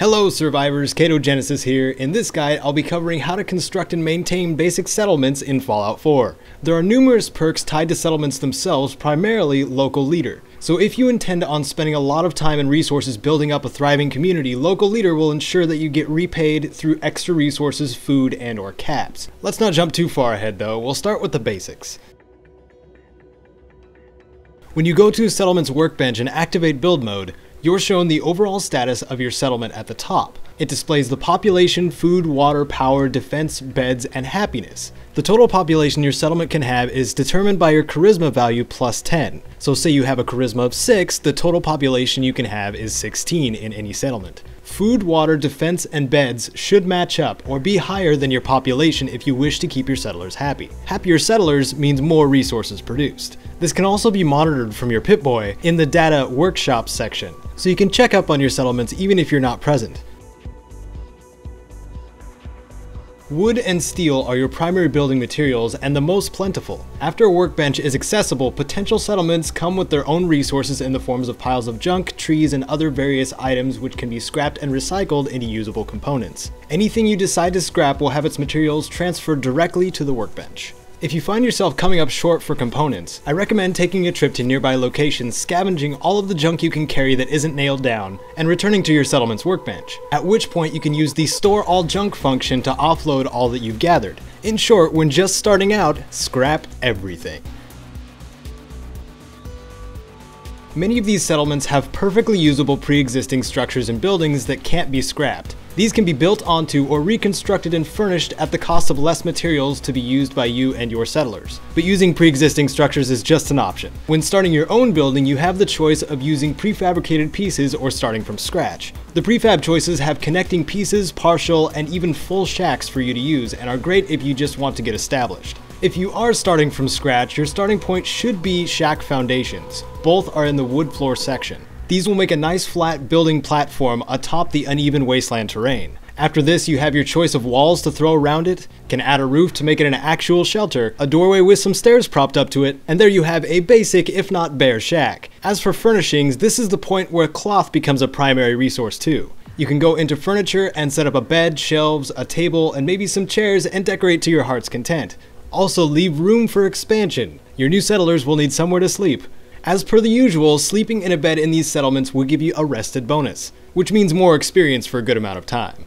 Hello survivors, Genesis here. In this guide, I'll be covering how to construct and maintain basic settlements in Fallout 4. There are numerous perks tied to settlements themselves, primarily local leader. So if you intend on spending a lot of time and resources building up a thriving community, local leader will ensure that you get repaid through extra resources, food, and or caps. Let's not jump too far ahead though, we'll start with the basics. When you go to a Settlement's workbench and activate build mode, you're shown the overall status of your settlement at the top. It displays the population, food, water, power, defense, beds, and happiness. The total population your settlement can have is determined by your charisma value plus 10. So say you have a charisma of 6, the total population you can have is 16 in any settlement. Food, water, defense, and beds should match up or be higher than your population if you wish to keep your settlers happy. Happier settlers means more resources produced. This can also be monitored from your Pip-Boy in the Data Workshop section, so you can check up on your settlements even if you're not present. Wood and steel are your primary building materials and the most plentiful. After a workbench is accessible, potential settlements come with their own resources in the forms of piles of junk, trees, and other various items which can be scrapped and recycled into usable components. Anything you decide to scrap will have its materials transferred directly to the workbench. If you find yourself coming up short for components, I recommend taking a trip to nearby locations, scavenging all of the junk you can carry that isn't nailed down, and returning to your settlement's workbench, at which point you can use the store all junk function to offload all that you've gathered. In short, when just starting out, scrap everything. Many of these settlements have perfectly usable pre-existing structures and buildings that can't be scrapped, these can be built onto or reconstructed and furnished at the cost of less materials to be used by you and your settlers. But using pre-existing structures is just an option. When starting your own building, you have the choice of using prefabricated pieces or starting from scratch. The prefab choices have connecting pieces, partial, and even full shacks for you to use and are great if you just want to get established. If you are starting from scratch, your starting point should be shack foundations. Both are in the wood floor section. These will make a nice flat building platform atop the uneven wasteland terrain. After this, you have your choice of walls to throw around it, can add a roof to make it an actual shelter, a doorway with some stairs propped up to it, and there you have a basic, if not bare shack. As for furnishings, this is the point where cloth becomes a primary resource too. You can go into furniture and set up a bed, shelves, a table, and maybe some chairs and decorate to your heart's content. Also leave room for expansion. Your new settlers will need somewhere to sleep. As per the usual, sleeping in a bed in these settlements will give you a rested bonus, which means more experience for a good amount of time.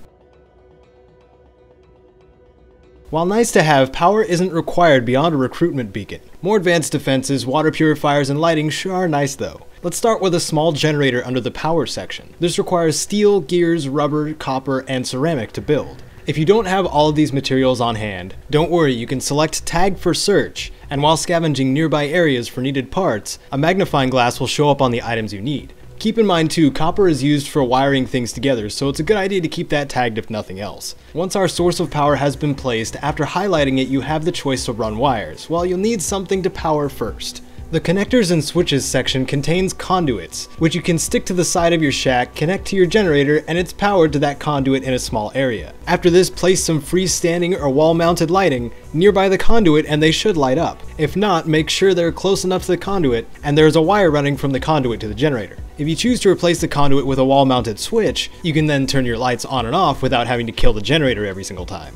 While nice to have, power isn't required beyond a recruitment beacon. More advanced defenses, water purifiers, and lighting sure are nice though. Let's start with a small generator under the power section. This requires steel, gears, rubber, copper, and ceramic to build. If you don't have all of these materials on hand, don't worry, you can select Tag for Search, and while scavenging nearby areas for needed parts, a magnifying glass will show up on the items you need. Keep in mind too, copper is used for wiring things together, so it's a good idea to keep that tagged if nothing else. Once our source of power has been placed, after highlighting it you have the choice to run wires, well you'll need something to power first. The connectors and switches section contains conduits, which you can stick to the side of your shack, connect to your generator, and it's powered to that conduit in a small area. After this, place some freestanding or wall-mounted lighting nearby the conduit and they should light up. If not, make sure they're close enough to the conduit and there's a wire running from the conduit to the generator. If you choose to replace the conduit with a wall-mounted switch, you can then turn your lights on and off without having to kill the generator every single time.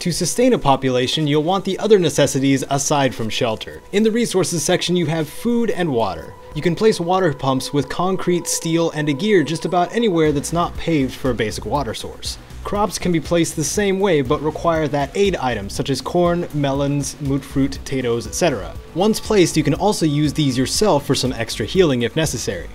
To sustain a population, you'll want the other necessities aside from shelter. In the resources section, you have food and water. You can place water pumps with concrete, steel, and a gear just about anywhere that's not paved for a basic water source. Crops can be placed the same way but require that aid items such as corn, melons, moot mutfruit, potatoes, etc. Once placed, you can also use these yourself for some extra healing if necessary.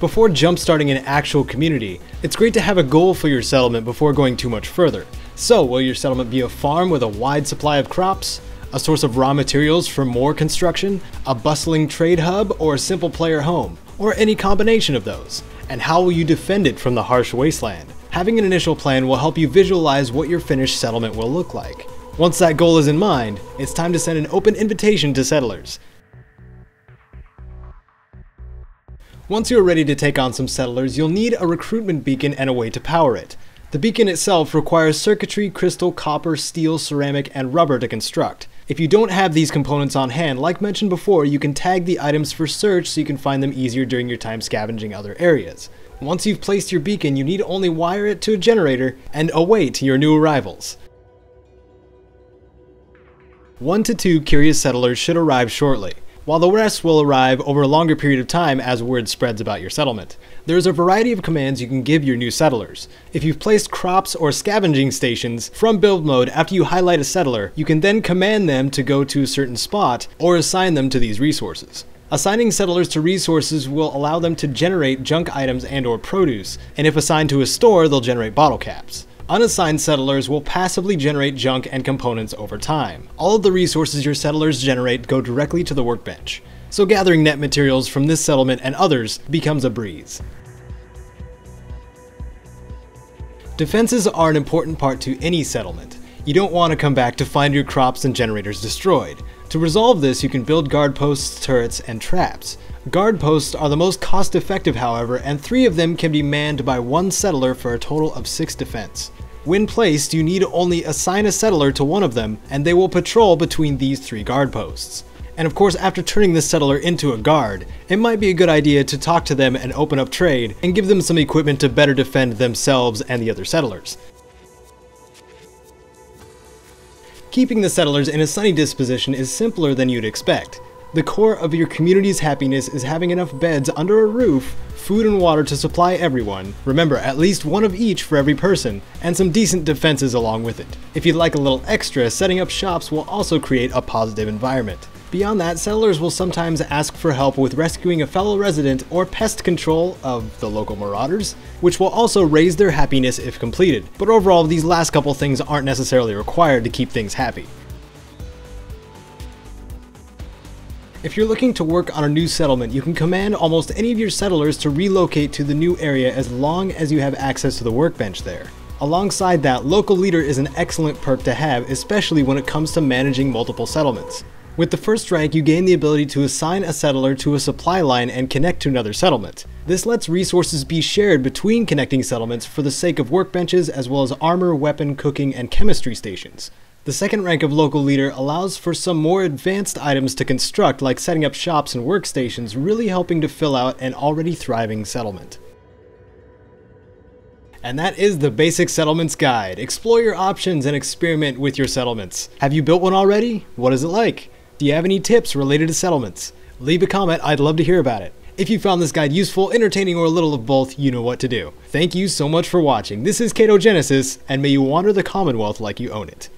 Before jumpstarting an actual community, it's great to have a goal for your settlement before going too much further. So, will your settlement be a farm with a wide supply of crops, a source of raw materials for more construction, a bustling trade hub, or a simple player home, or any combination of those? And how will you defend it from the harsh wasteland? Having an initial plan will help you visualize what your finished settlement will look like. Once that goal is in mind, it's time to send an open invitation to settlers. Once you're ready to take on some settlers, you'll need a recruitment beacon and a way to power it. The beacon itself requires circuitry, crystal, copper, steel, ceramic, and rubber to construct. If you don't have these components on hand, like mentioned before, you can tag the items for search so you can find them easier during your time scavenging other areas. Once you've placed your beacon, you need only wire it to a generator and await your new arrivals. One to two curious settlers should arrive shortly, while the rest will arrive over a longer period of time as word spreads about your settlement. There's a variety of commands you can give your new settlers. If you've placed crops or scavenging stations from build mode after you highlight a settler, you can then command them to go to a certain spot or assign them to these resources. Assigning settlers to resources will allow them to generate junk items and or produce, and if assigned to a store, they'll generate bottle caps. Unassigned settlers will passively generate junk and components over time. All of the resources your settlers generate go directly to the workbench, so gathering net materials from this settlement and others becomes a breeze. Defenses are an important part to any settlement. You don't want to come back to find your crops and generators destroyed. To resolve this, you can build guard posts, turrets, and traps. Guard posts are the most cost effective however, and three of them can be manned by one settler for a total of 6 defense. When placed, you need only assign a settler to one of them, and they will patrol between these three guard posts. And of course, after turning this settler into a guard, it might be a good idea to talk to them and open up trade, and give them some equipment to better defend themselves and the other settlers. Keeping the settlers in a sunny disposition is simpler than you'd expect. The core of your community's happiness is having enough beds under a roof, food and water to supply everyone, remember at least one of each for every person, and some decent defenses along with it. If you'd like a little extra, setting up shops will also create a positive environment. Beyond that, settlers will sometimes ask for help with rescuing a fellow resident or pest control of the local marauders, which will also raise their happiness if completed. But overall, these last couple things aren't necessarily required to keep things happy. If you're looking to work on a new settlement, you can command almost any of your settlers to relocate to the new area as long as you have access to the workbench there. Alongside that, local leader is an excellent perk to have, especially when it comes to managing multiple settlements. With the first rank, you gain the ability to assign a settler to a supply line and connect to another settlement. This lets resources be shared between connecting settlements for the sake of workbenches as well as armor, weapon, cooking, and chemistry stations. The second rank of local leader allows for some more advanced items to construct like setting up shops and workstations really helping to fill out an already thriving settlement. And that is the Basic Settlements Guide. Explore your options and experiment with your settlements. Have you built one already? What is it like? Do you have any tips related to settlements? Leave a comment, I'd love to hear about it. If you found this guide useful, entertaining, or a little of both, you know what to do. Thank you so much for watching. This is Caedo Genesis, and may you wander the Commonwealth like you own it.